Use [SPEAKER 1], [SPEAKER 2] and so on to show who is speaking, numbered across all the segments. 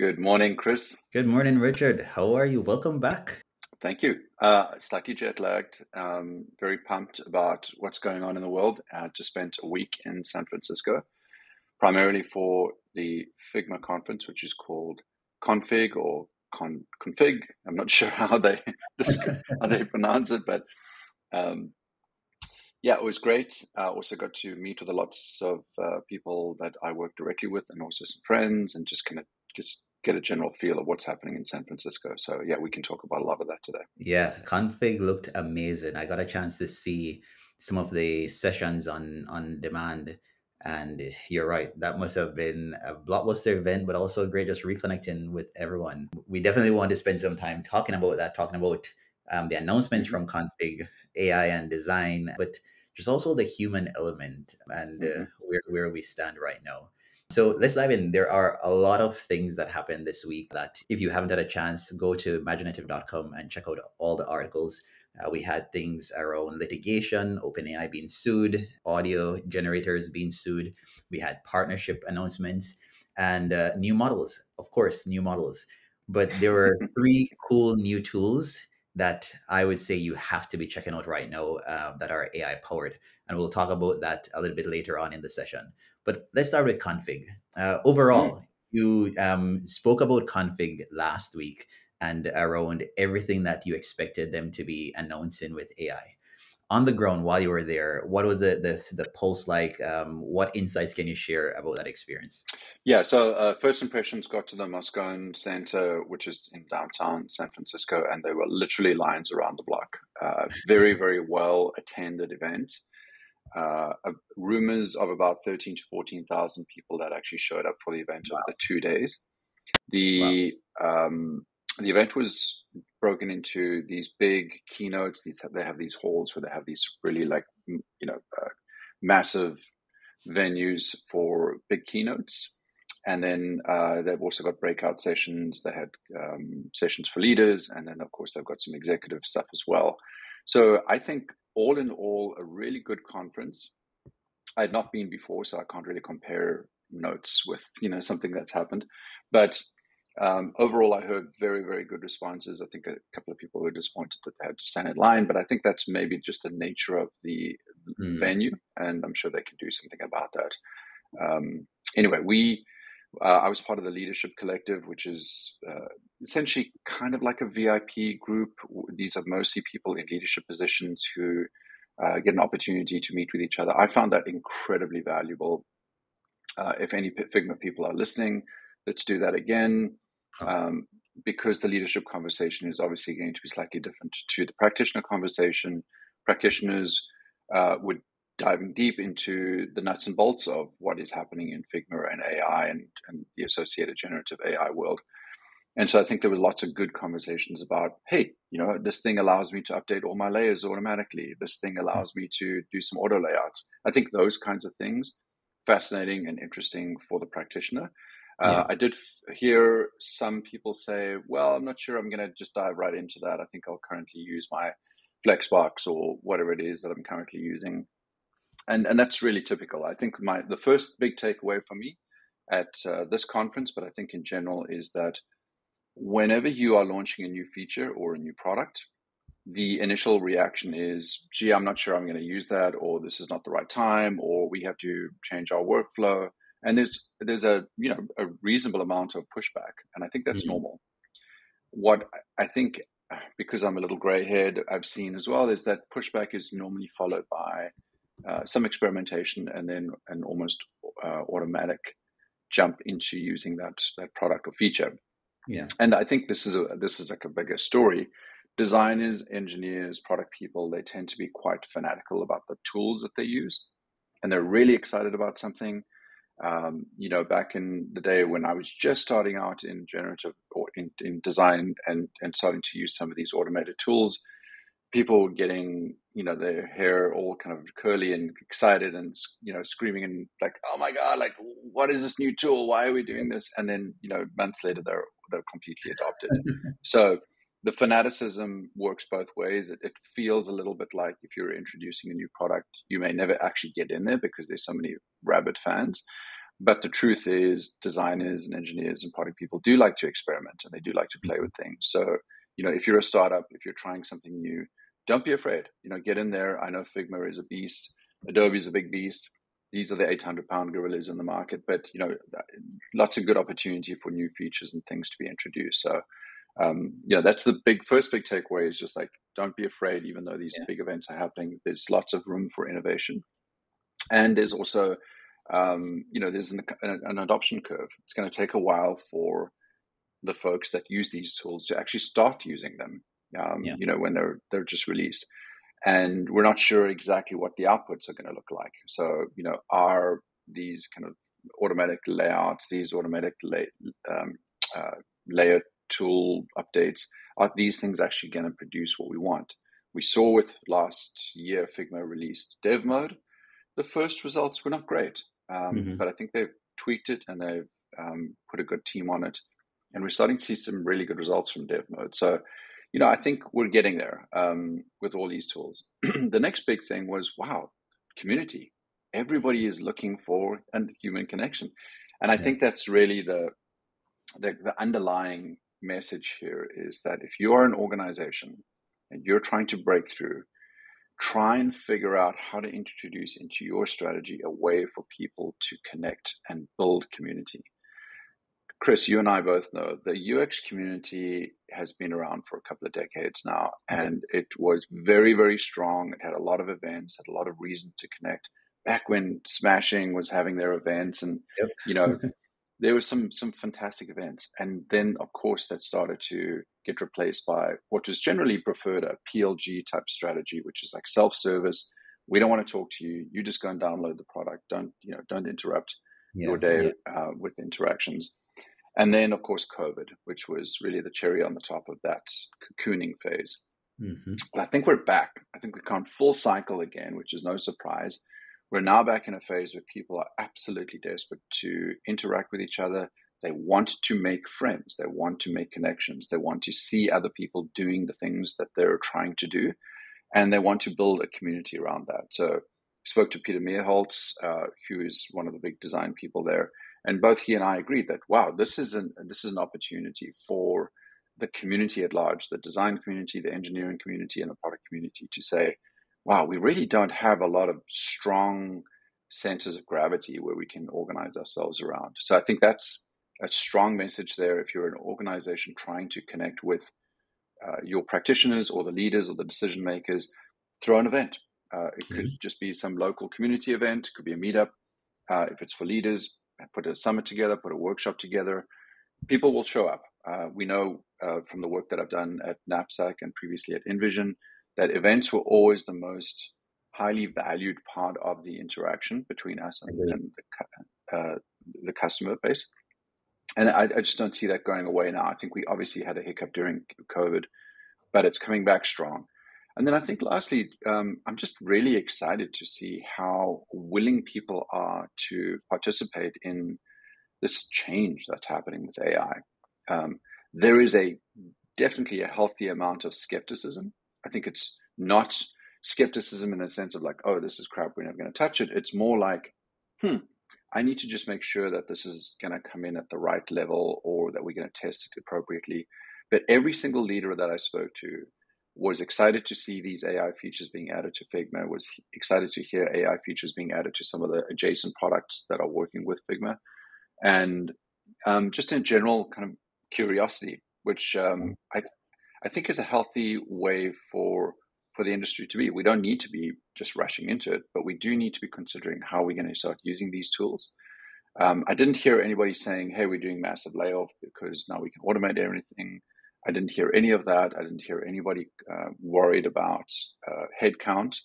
[SPEAKER 1] Good morning, Chris.
[SPEAKER 2] Good morning, Richard. How are you? Welcome back.
[SPEAKER 1] Thank you. Uh, slightly jet lagged. Um, very pumped about what's going on in the world. I uh, just spent a week in San Francisco, primarily for the Figma conference, which is called Config or Con- Config. I'm not sure how they how they pronounce it, but um, yeah, it was great. I uh, also got to meet with a lots of uh, people that I work directly with, and also some friends, and just kind of just get a general feel of what's happening in San Francisco. So yeah, we can talk about a lot of that today.
[SPEAKER 2] Yeah, config looked amazing. I got a chance to see some of the sessions on on demand. And you're right, that must have been a blockbuster event, but also great just reconnecting with everyone. We definitely want to spend some time talking about that, talking about um, the announcements from config, AI and design, but there's also the human element and uh, mm-hmm. where, where we stand right now. So let's dive in. There are a lot of things that happened this week that if you haven't had a chance, go to maginative.com and check out all the articles. Uh, we had things around litigation, OpenAI being sued, audio generators being sued. We had partnership announcements and uh, new models, of course, new models. But there were three cool new tools that I would say you have to be checking out right now uh, that are AI powered. And we'll talk about that a little bit later on in the session. But let's start with config. Uh, overall, mm. you um, spoke about config last week and around everything that you expected them to be announcing with AI. On the ground, while you were there, what was the the, the pulse like? Um, what insights can you share about that experience?
[SPEAKER 1] Yeah, so uh, first impressions got to the Moscone Center, which is in downtown San Francisco, and there were literally lines around the block. Uh, very, very well attended event uh, rumors of about 13 to 14,000 people that actually showed up for the event wow. over the two days. The wow. um, the event was broken into these big keynotes. These they have these halls where they have these really like you know uh, massive venues for big keynotes, and then uh, they've also got breakout sessions. They had um, sessions for leaders, and then of course they've got some executive stuff as well. So I think all in all, a really good conference. I had not been before, so I can't really compare notes with you know something that's happened. But um, overall, I heard very very good responses. I think a couple of people were disappointed that they had to stand in line, but I think that's maybe just the nature of the mm. venue, and I'm sure they can do something about that. Um, anyway, we uh, I was part of the Leadership Collective, which is uh, essentially kind of like a VIP group. These are mostly people in leadership positions who uh, get an opportunity to meet with each other. I found that incredibly valuable. Uh, if any Figma people are listening, let's do that again. Um, because the leadership conversation is obviously going to be slightly different to the practitioner conversation. Practitioners uh, would diving deep into the nuts and bolts of what is happening in Figma and AI and, and the associated generative AI world. And so I think there were lots of good conversations about, hey, you know, this thing allows me to update all my layers automatically. This thing allows me to do some auto layouts. I think those kinds of things, fascinating and interesting for the practitioner. Yeah. Uh, I did f- hear some people say, well, I'm not sure I'm going to just dive right into that. I think I'll currently use my Flexbox or whatever it is that I'm currently using and and that's really typical. I think my the first big takeaway for me at uh, this conference, but I think in general, is that whenever you are launching a new feature or a new product, the initial reaction is, "Gee, I'm not sure I'm going to use that," or "This is not the right time," or "We have to change our workflow." And there's there's a you know a reasonable amount of pushback, and I think that's mm-hmm. normal. What I think, because I'm a little gray haired, I've seen as well is that pushback is normally followed by uh, some experimentation and then an almost uh, automatic jump into using that that product or feature.
[SPEAKER 2] Yeah,
[SPEAKER 1] and I think this is a this is like a bigger story. Designers, engineers, product people, they tend to be quite fanatical about the tools that they use, and they're really excited about something. Um, you know, back in the day when I was just starting out in generative or in, in design and and starting to use some of these automated tools, people getting you know their hair all kind of curly and excited and you know screaming and like oh my god like what is this new tool? Why are we doing this? And then you know months later they're they're completely adopted. So the fanaticism works both ways. It, it, feels a little bit like if you're introducing a new product you may never actually get in there because there's so many rabid fans but the truth is, designers and engineers and product people do like to experiment and they do like to play with things. So, you know, if you're a startup, if you're trying something new, don't be afraid. You know, get in there. I know Figma is a beast. Adobe is a big beast. These are the 800 pound gorillas in the market, but you know, lots of good opportunity for new features and things to be introduced. So, um, you know, that's the big first big takeaway is just like don't be afraid, even though these yeah. big events are happening. There's lots of room for innovation, and there's also um, you know, there's an, an, adoption curve. It's going to take a while for the folks that use these tools to actually start using them. Um, yeah. You know, when they're they're just released, and we're not sure exactly what the outputs are going to look like. So, you know, are these kind of automatic layouts, these automatic lay, um, uh, layer tool updates, are these things actually going to produce what we want? We saw with last year Figma released Dev Mode. The first results were not great. Um, mm-hmm. But I think they've tweaked it and they've um, put a good team on it. And we're starting to see some really good results from dev mode. So, you know, I think we're getting there um, with all these tools. the next big thing was wow, community. Everybody is looking for a human connection. And I yeah. think that's really the, the, the underlying message here is that if you are an organization and you're trying to break through, try and figure out how to introduce into your strategy a way for people to connect and build community. Chris, you and I both know the UX community has been around for a couple of decades now, and it was very, very strong. It had a lot of events, had a lot of reason to connect. Back when Smashing was having their events, and yep. you know, there were some some fantastic events, and then of course that started to get replaced by what was generally preferred a PLG type strategy, which is like self service. We don't want to talk to you. You just go and download the product. Don't you know? Don't interrupt yeah, your day yeah. uh, with interactions. And then of course COVID, which was really the cherry on the top of that cocooning phase. Mm-hmm. But I think we're back. I think we've gone full cycle again, which is no surprise. We're now back in a phase where people are absolutely desperate to interact with each other. They want to make friends. They want to make connections. They want to see other people doing the things that they're trying to do. And they want to build a community around that. So I spoke to Peter Merholz, uh, who is one of the big design people there. And both he and I agreed that, wow, this is an, this is an opportunity for the community at large, the design community, the engineering community, and the product community to say, wow, we really don't have a lot of strong centers of gravity where we can organize ourselves around. So I think that's a strong message there if you're an organization trying to connect with uh, your practitioners or the leaders or the decision makers, throw an event. Uh, it mm-hmm. could just be some local community event, it could be a meetup. Uh, if it's for leaders, put a summit together, put a workshop together. People will show up. Uh, we know uh, from the work that I've done at Knapsack and previously at InVision that events were always the most highly valued part of the interaction between us and, and the, uh, the, customer base. And I, I, just don't see that going away now. I think we obviously had a hiccup during COVID, but it's coming back strong. And then I think lastly, um, I'm just really excited to see how willing people are to participate in this change that's happening with AI. Um, there is a definitely a healthy amount of skepticism I think it's not skepticism in the sense of like, oh, this is crap, we're never going to touch it. It's more like, hmm, I need to just make sure that this is going to come in at the right level or that we're going to test it appropriately. But every single leader that I spoke to was excited to see these AI features being added to Figma, was excited to hear AI features being added to some of the adjacent products that are working with Figma. And um, just in general kind of curiosity, which um, I, I think is a healthy way for for the industry to be. We don't need to be just rushing into it, but we do need to be considering how we're going to start using these tools. Um, I didn't hear anybody saying, "Hey, we're doing massive layoff because now we can automate everything." I didn't hear any of that. I didn't hear anybody uh, worried about uh, headcount.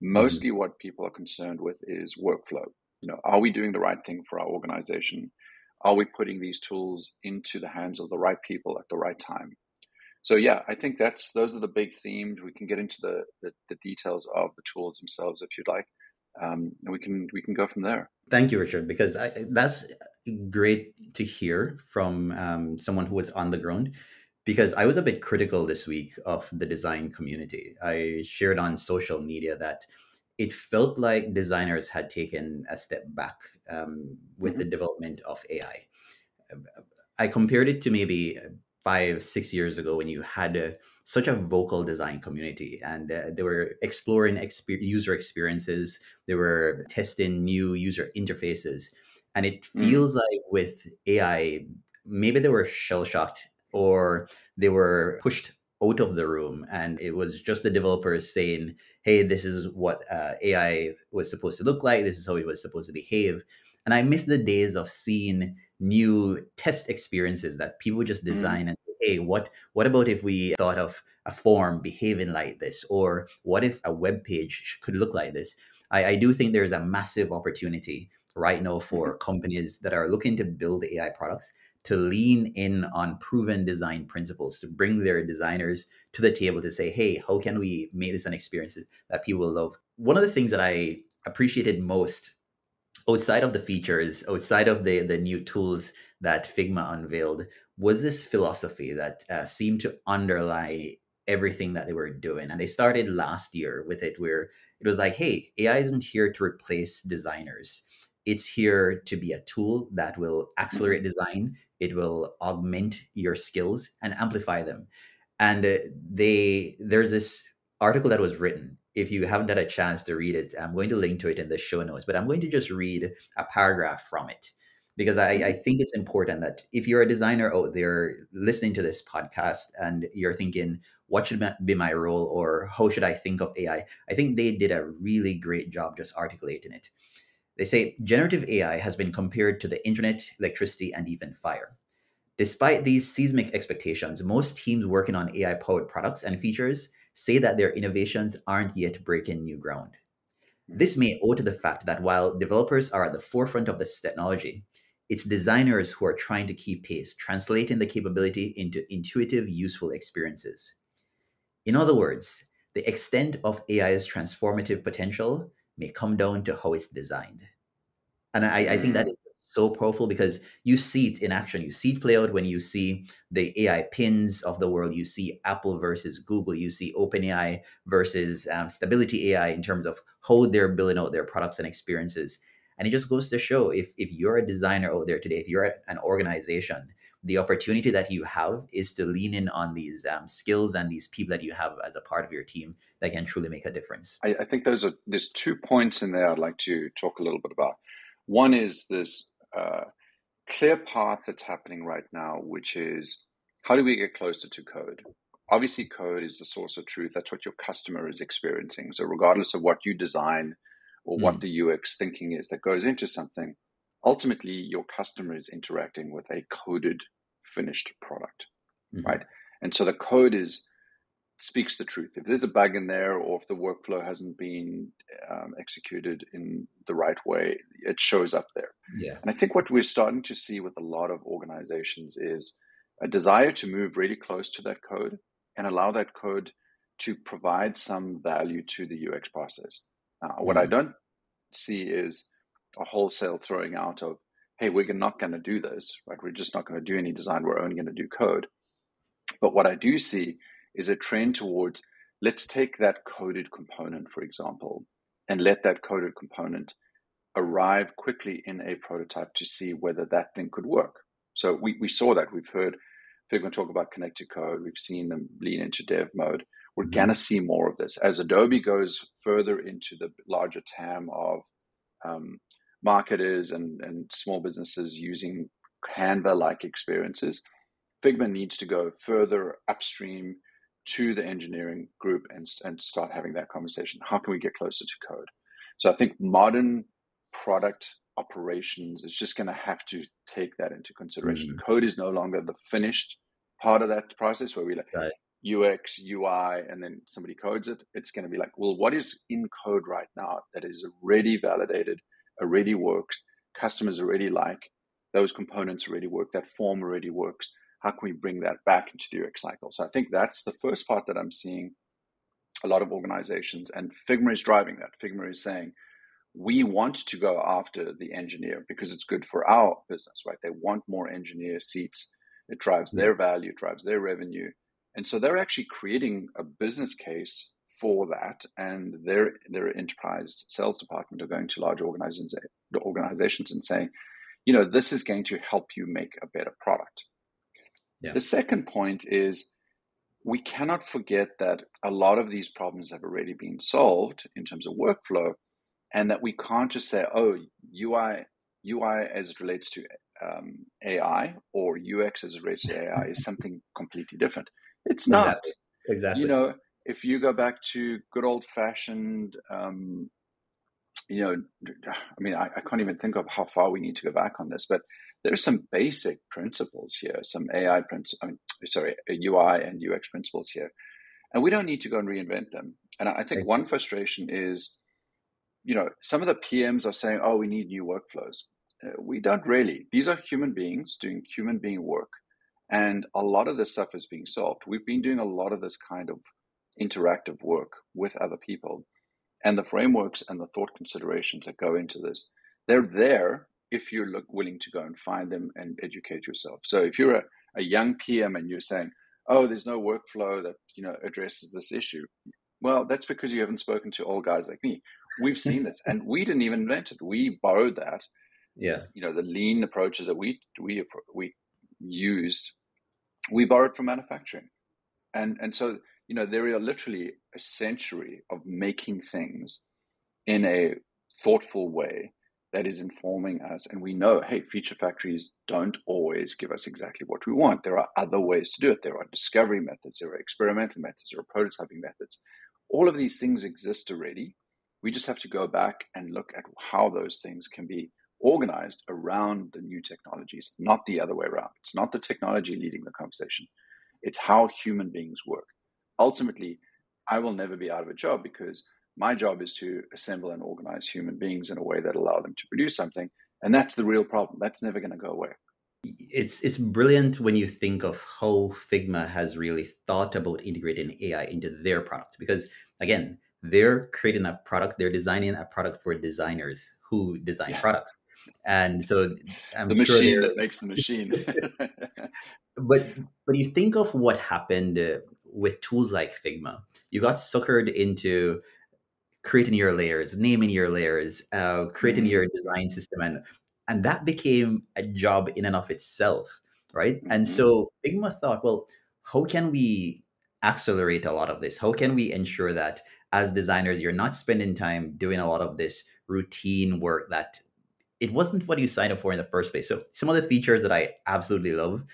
[SPEAKER 1] Mostly, mm-hmm. what people are concerned with is workflow. You know, are we doing the right thing for our organization? Are we putting these tools into the hands of the right people at the right time? So yeah, I think that's those are the big themes. We can get into the the, the details of the tools themselves if you'd like, um, and we can we can go from there.
[SPEAKER 2] Thank you, Richard, because I, that's great to hear from um, someone who was on the ground. Because I was a bit critical this week of the design community. I shared on social media that it felt like designers had taken a step back um, with mm-hmm. the development of AI. I compared it to maybe five, six years ago when you had a, such a vocal design community and uh, they were exploring exper- user experiences, they were testing new user interfaces. And it mm. feels mm. like with AI, maybe they were shell shocked or they were pushed out of the room and it was just the developers saying hey this is what uh, ai was supposed to look like this is how it was supposed to behave and i miss the days of seeing new test experiences that people just mm. design mm. and say, hey what what about if we thought of a form behaving like this or what if a web page could look like this i, I do think there's a massive opportunity right now for mm-hmm. companies that are looking to build ai products to lean in on proven design principles, to bring their designers to the table to say, hey, how can we make this an experience that people love? One of the things that I appreciated most outside of the features, outside of the, the new tools that Figma unveiled, was this philosophy that uh, seemed to underlie everything that they were doing. And they started last year with it, where it was like, hey, AI isn't here to replace designers. It's here to be a tool that will accelerate design it will augment your skills and amplify them and uh, they there's this article that was written if you haven't had a chance to read it i'm going to link to it in the show notes but i'm going to just read a paragraph from it. Because I, I think it's important that if you're a designer out there listening to this podcast and you're thinking what should be my role? or how should i think of ai i? Think they did a really great job just articulating it. They say generative AI has been compared to the internet, electricity, and even fire. Despite these seismic expectations, most teams working on AI powered products and features say that their innovations aren't yet breaking new ground. Hmm. This may owe to the fact that while developers are at the forefront of this technology, it's designers who are trying to keep pace, translating the capability into intuitive, useful experiences. In other words, the extent of AI's transformative potential may come down to how it's designed. And I, I think that is so powerful because you see it in action. You see it play out when you see the AI pins of the world. You see Apple versus Google. You see OpenAI versus um, Stability AI in terms of how they're building out their products and experiences. And it just goes to show if, if you're a designer out there today, if you're an organization the opportunity that you have is to lean in on these um, skills and these people that you have as a part of your team that can truly make a difference.
[SPEAKER 1] I, I think those are there's two points in there I'd like to talk a little bit about. One is this uh, clear path that's happening right now, which is how do we get closer to code? Obviously, code is the source of truth. That's what your customer is experiencing. So, regardless of what you design or mm. what the UX thinking is that goes into something, ultimately your customer is interacting with a coded finished product mm-hmm. right and so the code is speaks the truth if there's a bug in there or if the workflow hasn't been um, executed in the right way it shows up there
[SPEAKER 2] yeah
[SPEAKER 1] and i think what we're starting to see with a lot of organizations is a desire to move really close to that code and allow that code to provide some value to the ux process uh, what mm-hmm. i don't see is a wholesale throwing out of hey, we're not going to do this, right? We're just not going to do any design. We're only going to do code. But what I do see is a trend towards let's take that coded component, for example, and let that coded component arrive quickly in a prototype to see whether that thing could work. So we, we saw that. We've heard Figma talk about connected code. We've seen them lean into dev mode. We're mm-hmm. going to see more of this. As Adobe goes further into the larger TAM of um, marketers and, and small businesses using Canva like experiences, Figma needs to go further upstream to the engineering group and, and start having that conversation. How can we get closer to code? So I think modern product operations is just going to have to take that into consideration. Mm-hmm. Code is no longer the finished part of that process where we like right. UX, UI, and then somebody codes it. It's going to be like, well, what is in code right now that is already validated already works, customers already like, those components already work, that form already works. How can we bring that back into the UX cycle? So I think that's the first part that I'm seeing a lot of organizations, and Figma is driving that. Figma is saying, we want to go after the engineer because it's good for our business, right? They want more engineer seats. It drives their value, drives their revenue. And so they're actually creating a business case for that, and their their enterprise sales department are going to large organizations organizations and saying, you know, this is going to help you make a better product. Yeah. The second point is we cannot forget that a lot of these problems have already been solved in terms of workflow, and that we can't just say, oh, UI UI as it relates to um, AI or UX as it relates to AI is something completely different. It's not.
[SPEAKER 2] Exactly. exactly.
[SPEAKER 1] You know, if you go back to good old fashioned, um, you know, I mean, I, I, can't even think of how far we need to go back on this, but there's some basic principles here, some AI principles, I mean, sorry, UI and UX principles here. And we don't need to go and reinvent them. And I think one frustration is, you know, some of the PMs are saying, oh, we need new workflows. Uh, we don't really. These are human beings doing human being work. And a lot of this stuff is being solved. We've been doing a lot of this kind of interactive work with other people. And the frameworks and the thought considerations that go into this, they're there if you're look, willing to go and find them and educate yourself. So if you're a, a young PM and you're saying, oh, there's no workflow that you know addresses this issue, well, that's because you haven't spoken to old guys like me. We've seen this, and we didn't even invent it. We borrowed that.
[SPEAKER 2] Yeah.
[SPEAKER 1] You know, the lean approaches that we we we used, we borrowed from manufacturing, and and so you know, there are literally a century of making things in a thoughtful way that is informing us. And we know, hey, feature factories don't always give us exactly what we want. There are other ways to do it. There are discovery methods, there are experimental methods, there are prototyping methods. All of these things exist already. We just have to go back and look at how those things can be organized around the new technologies, not the other way around. It's not the technology leading the conversation, it's how human beings work ultimately, I will never be out of a job because my job is to assemble and organize human beings in a way that allow them to produce something. And that's the real problem. That's never going to go away.
[SPEAKER 2] It's it's brilliant when you think of how Figma has really thought about integrating AI into their product because again, they're creating a product, they're designing a product for designers who design yeah. products. And so
[SPEAKER 1] I'm the sure machine that makes the machine.
[SPEAKER 2] but but you think of what happened uh, with tools like Figma. You got suckered into creating your layers, naming your layers, uh, creating mm-hmm. your design system, and and that became a job in and of itself, right? Mm-hmm. And so Figma thought, well, how can we accelerate a lot of this? How can we ensure that as designers, you're not spending time doing a lot of this routine work that it wasn't what you signed up for in the first place. So some of the features that I absolutely love,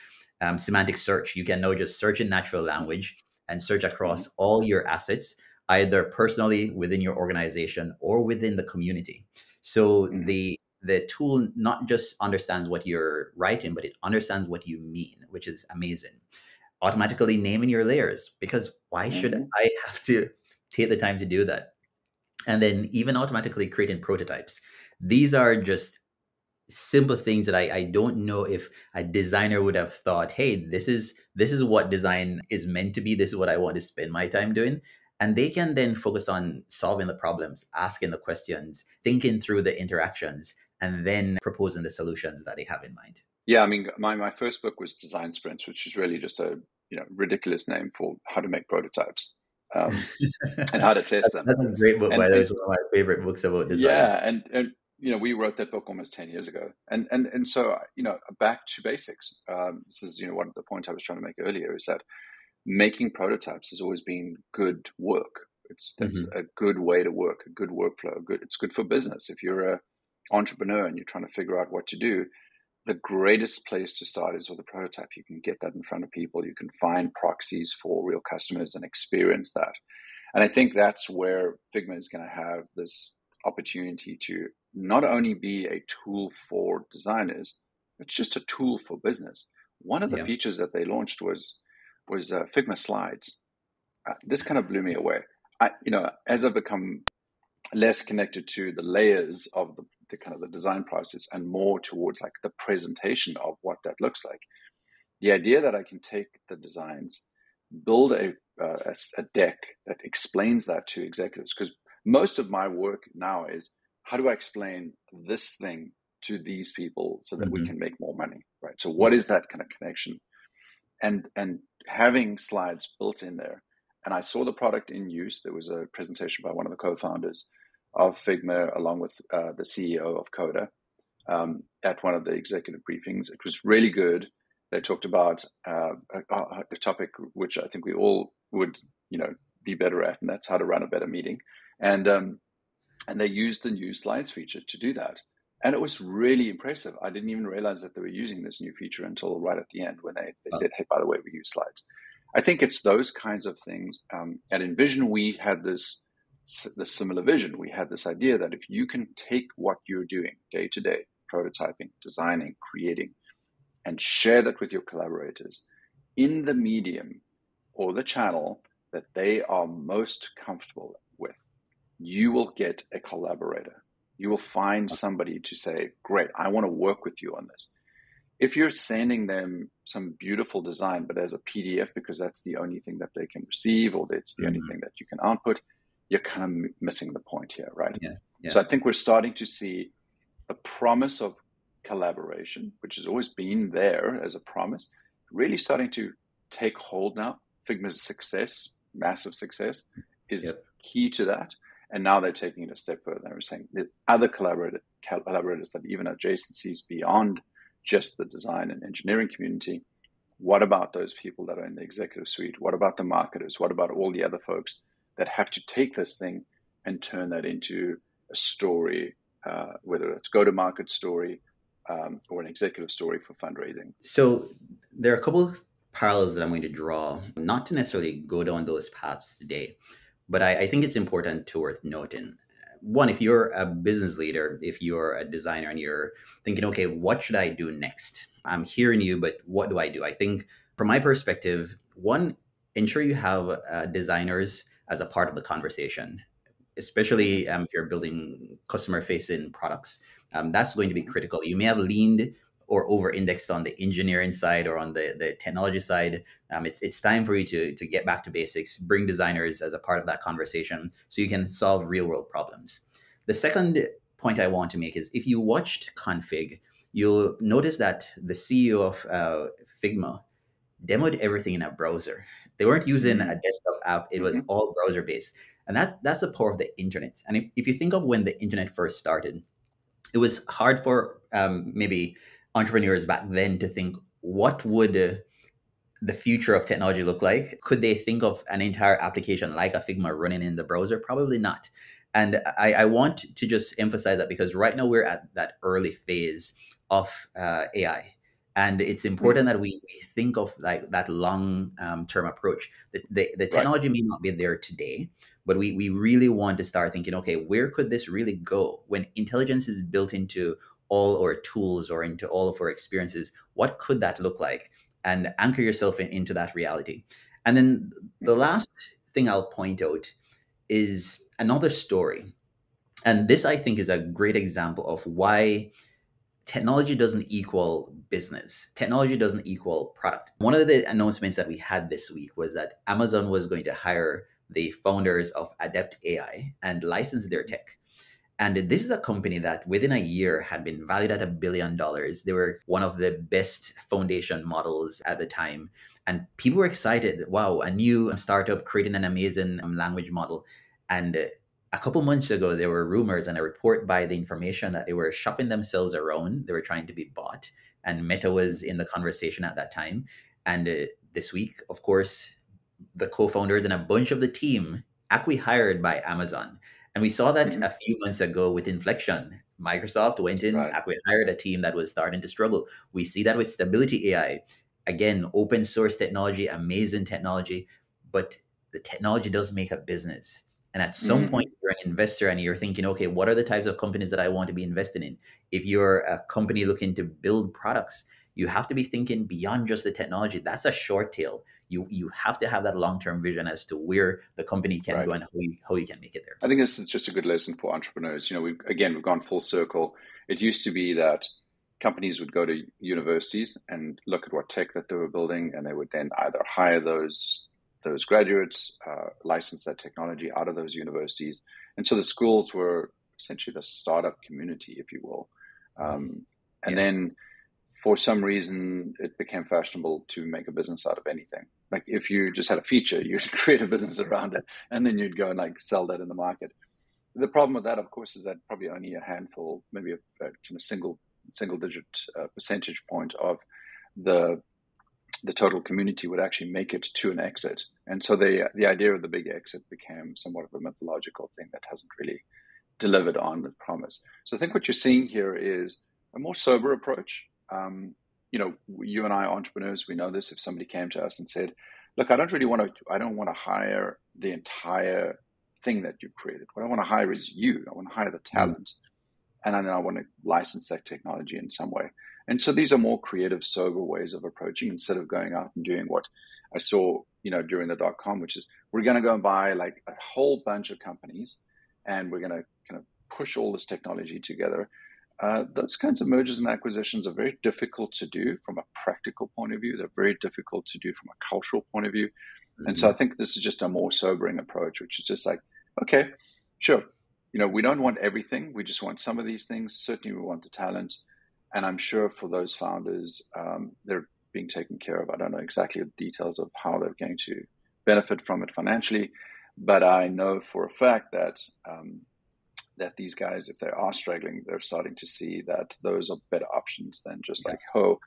[SPEAKER 2] um, semantic search. You can now just search in natural language and search across mm-hmm. all your assets, either personally within your organization or within the community. So mm-hmm. the the tool not just understands what you're writing, but it understands what you mean, which is amazing. Automatically naming your layers, because why should mm-hmm. I have to take the time to do that? And then even automatically creating prototypes. These are just simple things that I, I don't know if a designer would have thought, hey, this is this is what design is meant to be. This is what I want to spend my time doing. And they can then focus on solving the problems, asking the questions, thinking through the interactions, and then proposing the solutions that they have in mind.
[SPEAKER 1] Yeah, I mean, my, my first book was Design Sprints, which is really just a you know ridiculous name for how to make prototypes um, and how to test them.
[SPEAKER 2] That's a great book, and, by the way. It's one of my favorite books about design.
[SPEAKER 1] Yeah, and, and you know, we wrote that book almost 10 years ago. And, and, and so, you know, back to basics. Um, this is, you know, one of the points I was trying to make earlier is that making prototypes has always been good work. It's that's mm-hmm. a good way to work, a good workflow. Good, it's good for business. If you're a entrepreneur and you're trying to figure out what to do, the greatest place to start is with a prototype. You can get that in front of people. You can find proxies for real customers and experience that. And I think that's where Figma is going to have this opportunity to not only be a tool for designers, it's just a tool for business. One of the yeah. features that they launched was was uh, Figma slides. Uh, this kind of blew me away. I, you know, as I've become less connected to the layers of the, the kind of the design process and more towards like the presentation of what that looks like, the idea that I can take the designs, build a uh, a, a deck that explains that to executives, because most of my work now is how do I explain this thing to these people so that mm-hmm. we can make more money, right? So what is that kind of connection? And and having slides built in there and I saw the product in use. There was a presentation by one of the co-founders of Figma, along with uh, the CEO of Coda, um, at one of the executive briefings. It was really good. They talked about uh, a, a, topic which I think we all would, you know, be better at, and that's how to run a better meeting. And um, and they used the new slides feature to do that, and it was really impressive. I didn't even realize that they were using this new feature until right at the end when they, they said, "Hey, by the way, we use slides." I think it's those kinds of things. Um, at InVision, we had this the similar vision. We had this idea that if you can take what you're doing day to day, prototyping, designing, creating, and share that with your collaborators in the medium or the channel that they are most comfortable with, you will get a collaborator. You will find somebody to say, Great, I want to work with you on this. If you're sending them some beautiful design, but as a PDF because that's the only thing that they can receive or that's the mm-hmm. only thing that you can output, you're kind of missing the point here, right? Yeah, yeah. So I think we're starting to see a promise of collaboration, which has always been there as a promise, really starting to take hold now. Figma's success, massive success, is yep. key to that. And now they're taking it a step further. They're saying the other collaborator, collaborators that even adjacencies beyond just the design and engineering community. What about those people that are in the executive suite? What about the marketers? What about all the other folks that have to take this thing and turn that into a story, uh, whether it's go to market story um, or an executive story for fundraising.
[SPEAKER 2] So there are a couple of parallels that I'm going to draw, not to necessarily go down those paths today, but I, I think it's important to worth noting. One, if you're a business leader, if you're a designer and you're thinking, okay, what should I do next? I'm hearing you, but what do I do? I think from my perspective, one, ensure you have uh, designers as a part of the conversation, especially um, if you're building customer facing products. Um, that's going to be critical. You may have leaned or over indexed on the engineering side or on the, the technology side. Um, it's, it's time for you to, to get back to basics, bring designers as a part of that conversation so you can solve real world problems. The second point I want to make is if you watched Config, you'll notice that the CEO of uh, Figma demoed everything in a browser. They weren't using mm-hmm. a desktop app; it was mm-hmm. all browser based, and that that's the power of the internet. And if, if you think of when the internet first started, it was hard for um, maybe entrepreneurs back then to think what would uh, the future of technology look like. Could they think of an entire application like a Figma running in the browser? Probably not. And I, I want to just emphasize that because right now we're at that early phase of uh, AI and it's important mm-hmm. that we, think of like that long um, term approach the, the, the technology right. may not be there today but we, we really want to start thinking okay where could this really go when intelligence is built into all our tools or into all of our experiences what could that look like and anchor yourself in, into that reality and then the mm-hmm. last thing i'll point out is another story and this i think is a great example of why technology doesn't equal business. Technology doesn't equal product. One of the announcements that we had this week was that Amazon was going to hire the founders of Adept AI and license their tech. And this is a company that within a year had been valued at a billion dollars. They were one of the best foundation models at the time. And people were excited. Wow, a new startup creating an amazing language model. And a couple months ago, there were rumors and a report by the information that they were shopping themselves around. They were trying to be bought, and Meta was in the conversation at that time. And uh, this week, of course, the co-founders and a bunch of the team acqui-hired by Amazon. And we saw that mm-hmm. a few months ago with Inflection. Microsoft went in, right. acqui-hired a team that was starting to struggle. We see that with Stability AI. Again, open source technology, amazing technology, but the technology does make a business and at some mm-hmm. point, you're an investor and you're thinking, okay, what are the types of companies that I want to be invested in? If you're a company looking to build products, you have to be thinking beyond just the technology. That's a short tail. You you have to have that long term vision as to where the company can right. go and how you, how you can make it there.
[SPEAKER 1] I think this is just a good lesson for entrepreneurs. You know, we again we've gone full circle. It used to be that companies would go to universities and look at what tech that they were building, and they would then either hire those those graduates, uh, license that technology out of those universities. And so the schools were essentially the startup community, if you will. Um, and yeah. then for some reason it became fashionable to make a business out of anything. Like if you just had a feature, you'd create a business around it, and then you'd go and like sell that in the market. The problem with that, of course, is that probably only a handful, maybe a, a kind of single single digit uh, percentage point of the the total community would actually make it to an exit. And so the the idea of the big exit became somewhat of a mythological thing that hasn't really delivered on the promise. So I think what you're seeing here is a more sober approach. Um, you know, you and I entrepreneurs, we know this. If somebody came to us and said, "Look, I don't really want to. I don't want to hire the entire thing that you've created. What I want to hire is you. I want to hire the mm. talent, and then I want to license that technology in some way." And so these are more creative, sober ways of approaching instead of going out and doing what I saw, you know, during the dot com, which is we're going to go and buy like a whole bunch of companies, and we're going to kind of push all this technology together uh, those kinds of mergers and acquisitions are very difficult to do from a practical point of view. They're very difficult to do from a cultural point of view. Mm-hmm. And so I think this is just a more sobering approach, which is just like, okay, sure. You know, we don't want everything. We just want some of these things. Certainly, we want the talent. And I'm sure for those founders, um, they're being taken care of. I don't know exactly the details of how they're going to benefit from it financially, but I know for a fact that um, that these guys, if they are struggling, they're starting to see that those are better options than just yeah. like, oh,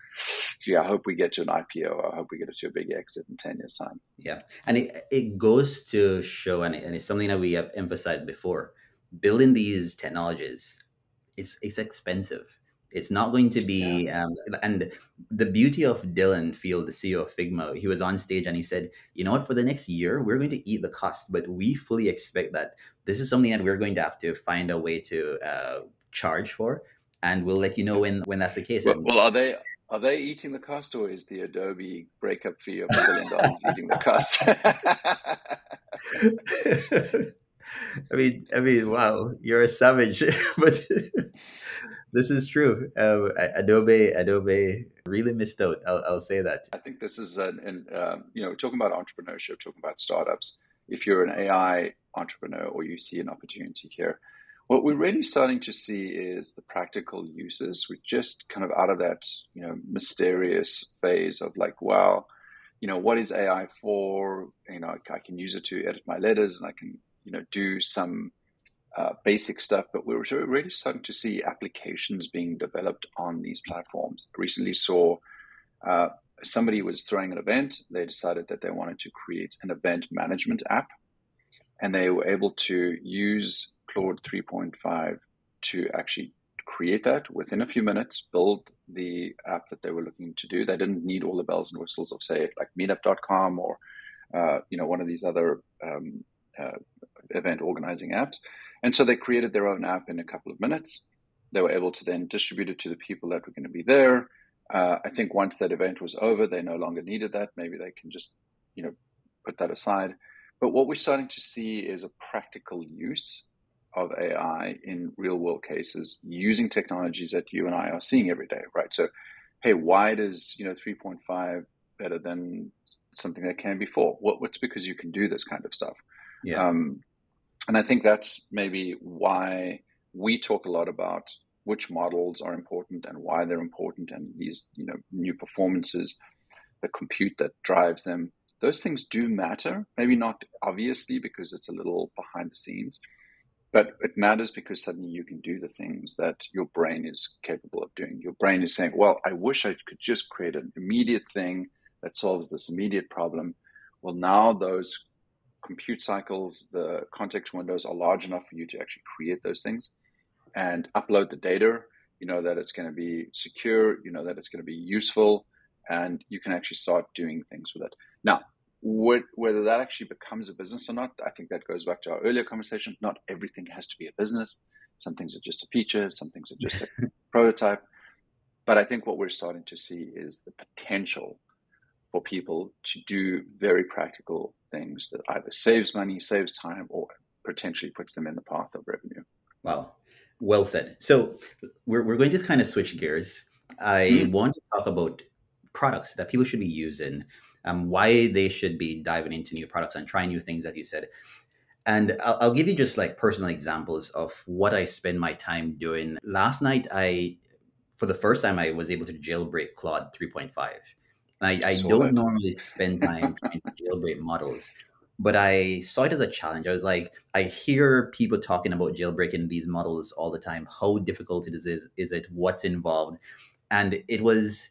[SPEAKER 1] gee, I hope we get to an IPO. I hope we get to a big exit in 10 years' time.
[SPEAKER 2] Yeah. And it, it goes to show, and, and it's something that we have emphasized before building these technologies, it's, it's expensive. It's not going to be, yeah. um, and the beauty of Dylan Field, the CEO of Figma, he was on stage and he said, you know what, for the next year, we're going to eat the cost, but we fully expect that this is something that we're going to have to find a way to uh, charge for, and we'll let you know when when that's the case.
[SPEAKER 1] Well, well, are they are they eating the cost, or is the Adobe breakup fee of a billion dollars eating the cost?
[SPEAKER 2] I mean, I mean, wow, you're a savage, but this is true. Uh, Adobe, Adobe really missed out. I'll, I'll say that.
[SPEAKER 1] I think this is an, an um, you know, talking about entrepreneurship, talking about startups. If you're an AI entrepreneur or you see an opportunity here. What we're really starting to see is the practical uses. We're just kind of out of that, you know, mysterious phase of like, wow, you know, what is AI for? You know, I can use it to edit my letters and I can, you know, do some uh, basic stuff, but we're really starting to see applications being developed on these platforms. I recently saw uh, somebody was throwing an event. They decided that they wanted to create an event management app and they were able to use Claude 3.5 to actually create that within a few minutes, build the app that they were looking to do. They didn't need all the bells and whistles of, say, like Meetup.com or uh, you know one of these other um, uh, event organizing apps. And so they created their own app in a couple of minutes. They were able to then distribute it to the people that were going to be there. Uh, I think once that event was over, they no longer needed that. Maybe they can just, you know, put that aside. But what we're starting to see is a practical use of AI in real world cases using technologies that you and I are seeing every day, right? So, hey, why does you know 3.5 better than something that came before? Well, it's because you can do this kind of stuff. Yeah. Um, and I think that's maybe why we talk a lot about which models are important and why they're important, and these you know new performances, the compute that drives them those things do matter. Maybe not obviously because it's a little behind the scenes, but it matters because suddenly you can do the things that your brain is capable of doing. Your brain is saying, well, I wish I could just create an immediate thing that solves this immediate problem. Well, now those compute cycles, the context windows are large enough for you to actually create those things and upload the data. You know that it's going to be secure, you know that it's going to be useful, and you can actually start doing things with it. Now, whether that actually becomes a business or not, I think that goes back to our earlier conversation. Not everything has to be a business. Some things are just a feature, some things are just a prototype. But I think what we're starting to see is the potential for people to do very practical things that either saves money, saves time, or potentially puts them in the path of revenue.
[SPEAKER 2] Wow. Well said. So we're, we're going to kind of switch gears. I mm. want to talk about products that people should be using um, why they should be diving into new products and trying new things, as you said. And I'll, I'll give you just like personal examples of what I spend my time doing. Last night, I for the first time, I was able to jailbreak Claude 3.5. I, I don't that. normally spend time trying to jailbreak models, but I saw it as a challenge. I was like, I hear people talking about jailbreaking these models all the time. How difficult it is, is, is it? What's involved? And it was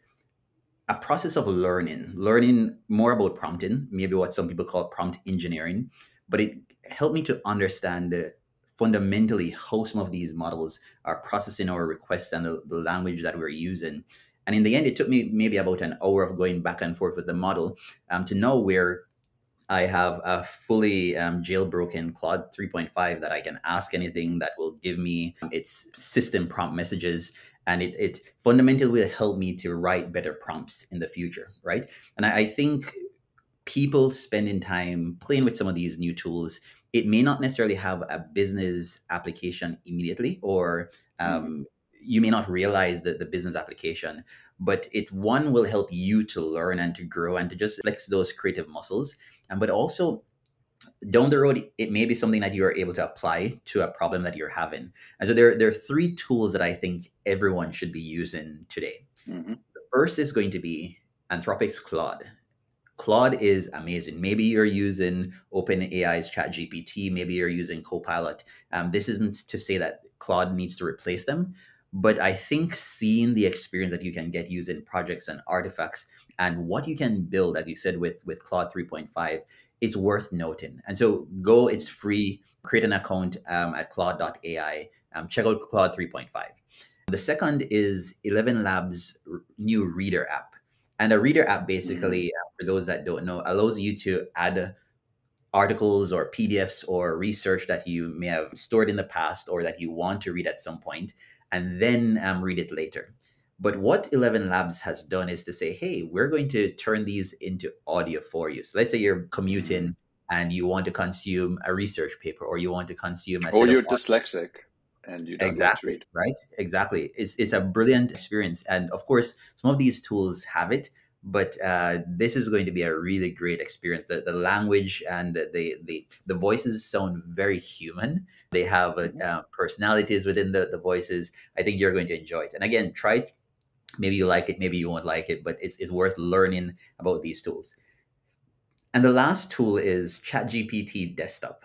[SPEAKER 2] a process of learning, learning more about prompting, maybe what some people call prompt engineering, but it helped me to understand fundamentally how some of these models are processing our requests and the, the language that we're using. And in the end, it took me maybe about an hour of going back and forth with the model um, to know where I have a fully um, jailbroken Claude 3.5 that I can ask anything that will give me its system prompt messages. And it, it fundamentally will help me to write better prompts in the future, right? And I, I think people spending time playing with some of these new tools it may not necessarily have a business application immediately or mm-hmm. um. You may not realize that the business application but it one will help you to learn and to grow and to just flex those creative muscles and but also down the road it may be something that you're able to apply to a problem that you're having and so there, there are three tools that i think everyone should be using today mm-hmm. the first is going to be anthropic's claude Claude is amazing. Maybe you're using OpenAI's ChatGPT, maybe you're using Copilot. Um, this isn't to say that Claude needs to replace them, but I think seeing the experience that you can get using projects and artifacts and what you can build, as you said, with, with Claude 3.5, is worth noting. And so go, it's free. Create an account um, at claude.ai. Um, check out Claude 3.5. The second is 11 Labs' new reader app. And a reader app basically, mm-hmm. for those that don't know, allows you to add articles or PDFs or research that you may have stored in the past or that you want to read at some point, and then um, read it later. But what 11 Labs has done is to say, hey, we're going to turn these into audio for you. So let's say you're commuting mm-hmm. and you want to consume a research paper or you want to consume a
[SPEAKER 1] or you're dyslexic and you don't
[SPEAKER 2] exactly right exactly it's it's a brilliant experience and of course some of these tools have it but uh, this is going to be a really great experience. The, the language and the, the, the the voices sound very human. They have uh, uh, personalities within the, the voices. I think you're going to enjoy it. And again try it. Maybe you like it maybe you won't like it but it's, it's worth learning about these tools. And the last tool is chatgpt desktop.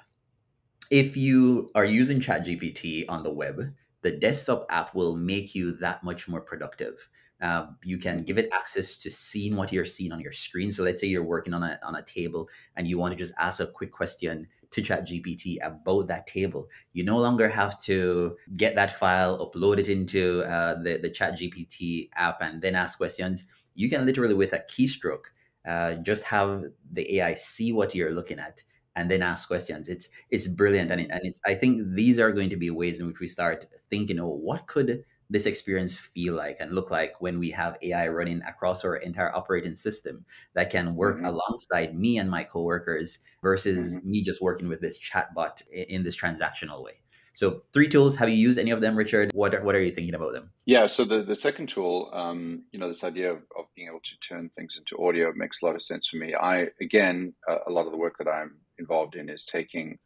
[SPEAKER 2] If you are using ChatGPT on the web, the desktop app will make you that much more productive. Uh, you can give it access to seeing what you're seeing on your screen. So let's say you're working on a, on a table and you want to just ask a quick question to ChatGPT about that table. You no longer have to get that file, upload it into uh, the, the ChatGPT app, and then ask questions. You can literally, with a keystroke, uh, just have the AI see what you're looking at and then ask questions. It's it's brilliant, and it, and it's I think these are going to be ways in which we start thinking, oh, what could this experience feel like and look like when we have AI running across our entire operating system that can work mm-hmm. alongside me and my coworkers versus mm-hmm. me just working with this chatbot in this transactional way. So three tools. Have you used any of them, Richard? What are, what are you thinking about them?
[SPEAKER 1] Yeah. So the, the second tool, um, you know, this idea of, of being able to turn things into audio makes a lot of sense for me. I again, uh, a lot of the work that I'm involved in is taking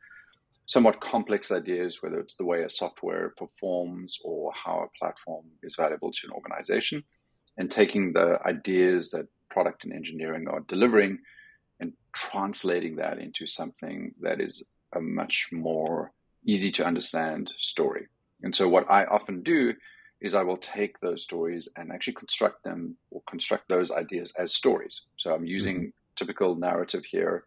[SPEAKER 1] somewhat complex ideas, whether it's the way a software performs or how a platform is valuable to an organization, and taking the ideas that product and engineering are delivering and translating that into something that is a much more easy to understand story. And so, what I often do is I will take those stories and actually construct them or construct those ideas as stories. So, I'm using mm-hmm. typical narrative here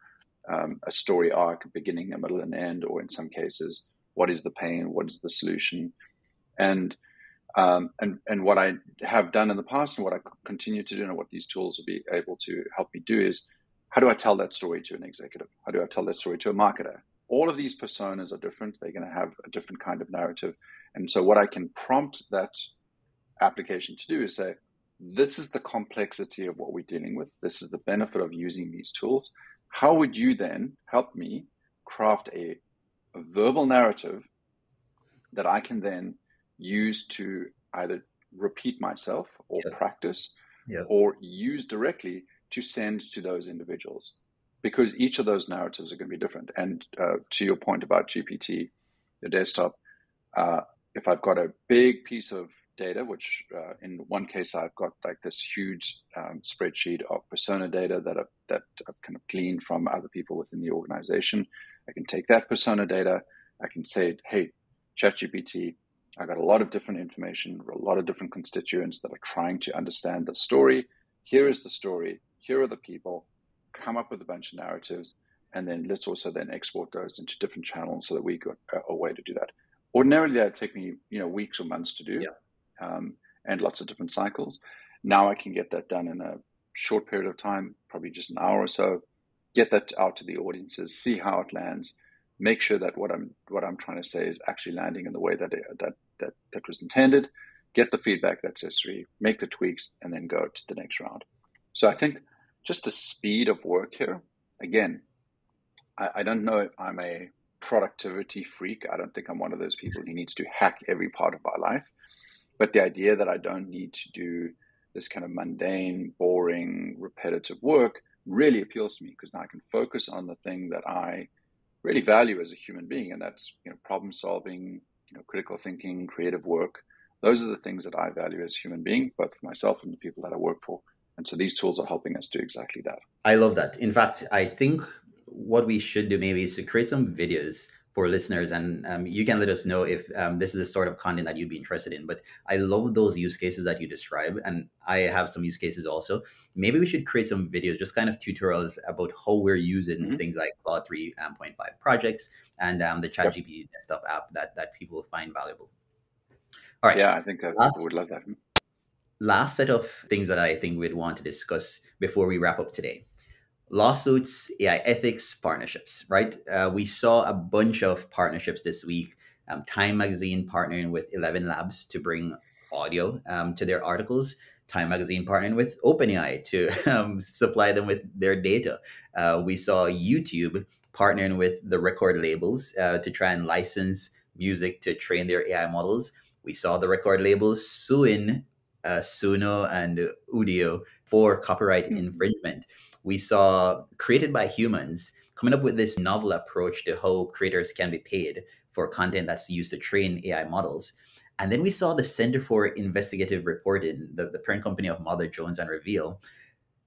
[SPEAKER 1] um, a story arc, a beginning, a middle, and end, or in some cases, what is the pain, what is the solution, and um, and and what I have done in the past, and what I continue to do, and what these tools will be able to help me do is, how do I tell that story to an executive? How do I tell that story to a marketer? All of these personas are different. They're going to have a different kind of narrative, and so what I can prompt that application to do is say, this is the complexity of what we're dealing with. This is the benefit of using these tools how would you then help me craft a, a verbal narrative that I can then use to either repeat myself or yep. practice yep. or use directly to send to those individuals? Because each of those narratives are going to be different. And uh, to your point about GPT, the desktop, uh, if I've got a big piece of data, which uh, in one case I've got like this huge um, spreadsheet of persona data that I've, that I've kind of gleaned from other people within the organization. I can take that persona data. I can say, hey, ChatGPT, I got a lot of different information, a lot of different constituents that are trying to understand the story. Here is the story. Here are the people. Come up with a bunch of narratives, and then let's also then export those into different channels so that we got a, a way to do that. Ordinarily, that'd take me you know weeks or months to do, yeah. Um, and lots of different cycles. Now I can get that done in a short period of time, probably just an hour or so. Get that out to the audiences, see how it lands, make sure that what I'm what I'm trying to say is actually landing in the way that it, that that that was intended. Get the feedback that's necessary, make the tweaks, and then go to the next round. So I think just the speed of work here. Again, I, I don't know if I'm a productivity freak. I don't think I'm one of those people who needs to hack every part of my life. But the idea that I don't need to do this kind of mundane, boring, repetitive work really appeals to me because now I can focus on the thing that I really value as a human being, and that's you know problem solving, you know critical thinking, creative work. Those are the things that I value as a human being, both for myself and the people that I work for. And so these tools are helping us do exactly that.
[SPEAKER 2] I love that. In fact, I think what we should do maybe is to create some videos for listeners and um, you can let us know if um, this is the sort of content that you'd be interested in but i love those use cases that you describe and i have some use cases also. Maybe we should create some videos just kind of tutorials about how we're using mm-hmm. things like claude 3.5 um, projects and um, the chat gpt yep. desktop app that, that people find valuable.
[SPEAKER 1] All right. Yeah i think I, last, would love that.
[SPEAKER 2] last set of things that i think we'd want to discuss before we wrap up today lawsuits, AI ethics, partnerships, right? Uh, we saw a bunch of partnerships this week. Um, Time Magazine partnering with Eleven Labs to bring audio um, to their articles. Time Magazine partnering with OpenAI to um, supply them with their data. Uh, we saw YouTube partnering with the record labels uh, to try and license music to train their AI models. We saw the record labels suing uh, Suno and Udio for copyright mm-hmm. infringement we saw created by humans coming up with this novel approach to how creators can be paid for content that's used to train AI models. And then we saw the Center for Investigative Reporting, the, the parent company of Mother Jones and Reveal,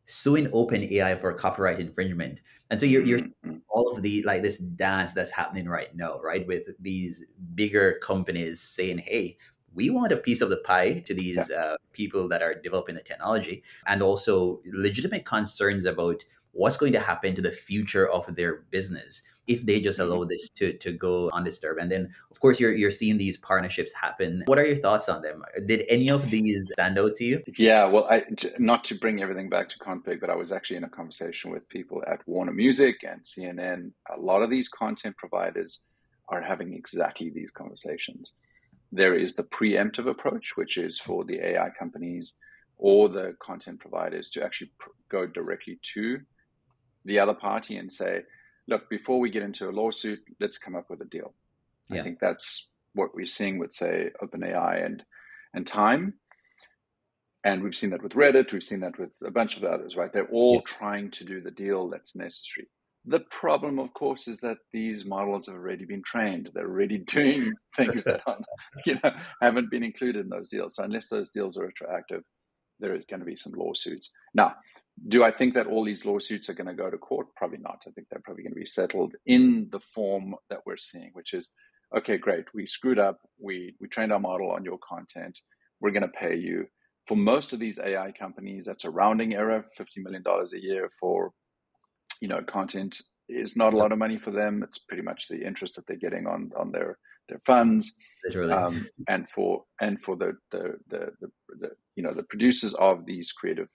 [SPEAKER 2] suing OpenAI for copyright infringement. And so you're, you're mm-hmm. all of the like this dance that's happening right now, right? With these bigger companies saying, hey, we want a piece of the pie to these yeah. uh, people that are developing the technology and also legitimate concerns about what's going to happen to the future of their business if they just allow mm-hmm. this to, to go undisturbed. And then, of course, you're, you're seeing these partnerships happen. What are your thoughts on them? Did any of these stand out to you?
[SPEAKER 1] Yeah, well, I, not to bring everything back to config, but I was actually in a conversation with people at Warner Music and CNN. A lot of these content providers are having exactly these conversations. There is the preemptive approach, which is for the AI companies or the content providers to actually pr- go directly to the other party and say, look, before we get into a lawsuit, let's come up with a deal. Yeah. I think that's what we're seeing with, say, OpenAI and and Time. And we've seen that with Reddit, we've seen that with a bunch of others, right? They're all yeah. trying to do the deal that's necessary. The problem, of course, is that these models have already been trained. They're already doing things that you know, haven't been included in those deals. So unless those deals are retroactive, there is going to be some lawsuits. Now, do I think that all these lawsuits are going to go to court? Probably not. I think they're probably going to be settled in the form that we're seeing, which is, okay, great, we screwed up. We we trained our model on your content. We're going to pay you. For most of these AI companies, that's a rounding error, $50 million a year for you know, content is not a lot of money for them. It's pretty much the interest that they're getting on on their their funds. Um, and for and for the the, the the, the you know the producers of these creative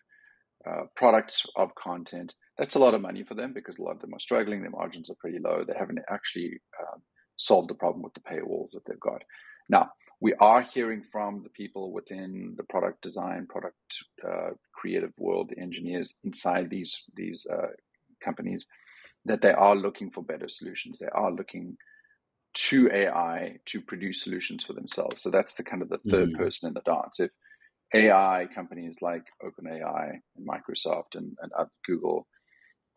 [SPEAKER 1] uh, products of content, that's a lot of money for them because a lot of them are struggling. Their margins are pretty low. They haven't actually um, solved the problem with the paywalls that they've got. Now we are hearing from the people within the product design, product uh, creative world, the engineers inside these these uh, companies that they are looking for better solutions. They are looking to AI to produce solutions for themselves. So that's the kind of the 3rd mm-hmm. person in the dance. If AI companies like OpenAI and Microsoft and, and Google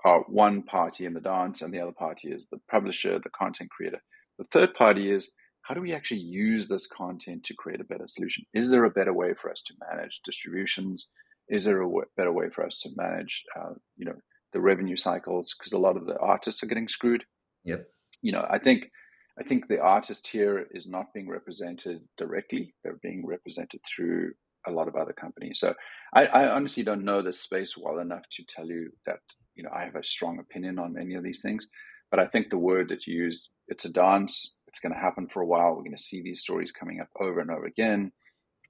[SPEAKER 1] are one party in the dance, and the other party is the publisher, the content creator. The third party is how do we actually use this content to create a better solution? Is there a better way for us to manage distributions? Is there a w- better way for us to manage, uh, you know, the revenue cycles? Because a lot of the artists are getting screwed.
[SPEAKER 2] Yep.
[SPEAKER 1] You know, I think, I think the artist here is not being represented directly. They're being represented through a lot of other companies. So I, I honestly don't know the space well enough to tell you that you know I have a strong opinion on any of these things. But I think the word that you use, it's a dance. It's going to happen for a while. We're going to see these stories coming up over and over again.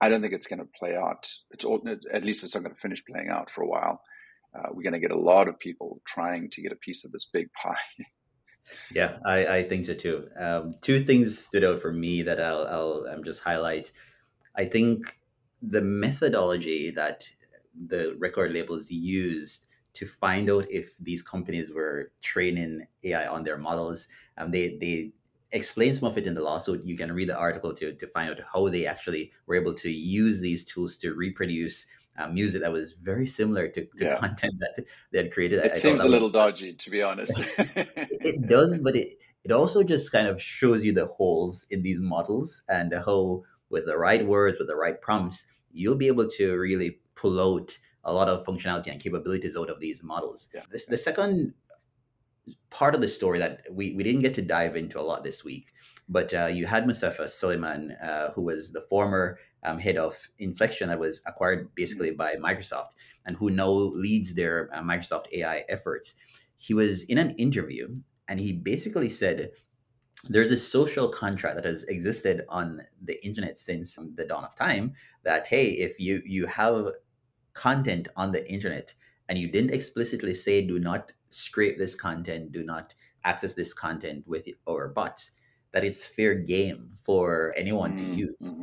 [SPEAKER 1] I don't think it's going to play out. It's all, at least it's not going to finish playing out for a while. Uh, we're going to get a lot of people trying to get a piece of this big pie.
[SPEAKER 2] yeah, I, I think so too. Um, two things stood out for me that I'll, I'll just highlight. I think the methodology that the record labels used to find out if these companies were training AI on their models. Um, they they explain some of it in the lawsuit. You can read the article to to find out how they actually were able to use these tools to reproduce uh, music that was very similar to, to yeah. content that they had created.
[SPEAKER 1] It I seems a little was, dodgy, to be honest.
[SPEAKER 2] it does, but it it also just kind of shows you the holes in these models and how, with the right words, with the right prompts, you'll be able to really pull out a lot of functionality and capabilities out of these models. Yeah. This, the second part of the story that we, we didn't get to dive into a lot this week, but uh, you had Mustafa Suleyman, uh, who was the former um, head of Inflection that was acquired basically mm-hmm. by Microsoft and who now leads their uh, Microsoft AI efforts. He was in an interview and he basically said, there's a social contract that has existed on the internet since the dawn of time that hey if you you have content on the internet and you didn't explicitly say do not scrape this content do not access this content with our bots that it's fair game for anyone mm-hmm. to use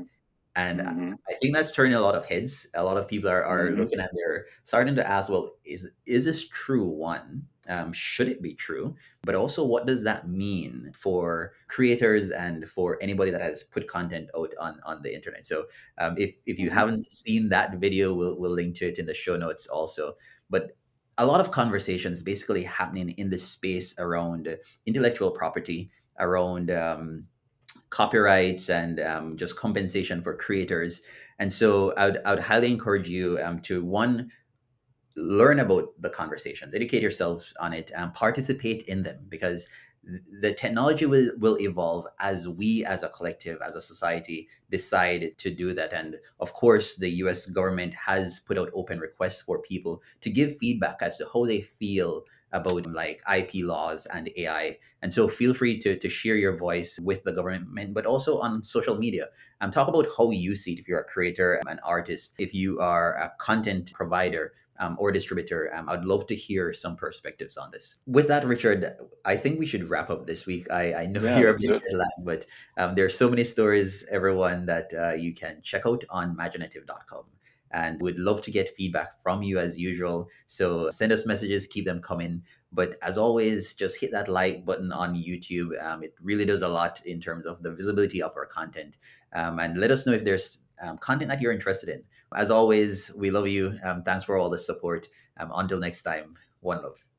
[SPEAKER 2] and mm-hmm. I think that's turning a lot of heads. A lot of people are, are mm-hmm. looking at there, starting to ask, well, is is this true? One, um, should it be true? But also, what does that mean for creators and for anybody that has put content out on, on the internet? So, um, if if you mm-hmm. haven't seen that video, we'll we'll link to it in the show notes also. But a lot of conversations basically happening in this space around intellectual property, around um, copyrights and um, just compensation for creators. And so I would, I would highly encourage you um, to one, learn about the conversations, educate yourselves on it, and participate in them because the technology will, will evolve as we as a collective as a society decide to do that and of course the us government has put out open requests for people to give feedback as to how they feel about like IP laws and AI. And so feel free to, to share your voice with the government, but also on social media. Um, talk about how you see it if you're a creator, an artist, if you are a content provider. Um, or distributor. Um, I'd love to hear some perspectives on this. With that, Richard, I think we should wrap up this week. I, I know yeah, you're a bit deadline, but um, there are so many stories, everyone, that uh, you can check out on maginative.com and we'd love to get feedback from you as usual. So send us messages, keep them coming. But as always, just hit that like button on YouTube. Um, it really does a lot in terms of the visibility of our content. Um, and let us know if there's um, content that you're interested in. As always, we love you. Um, thanks for all the support. Um, until next time, one love.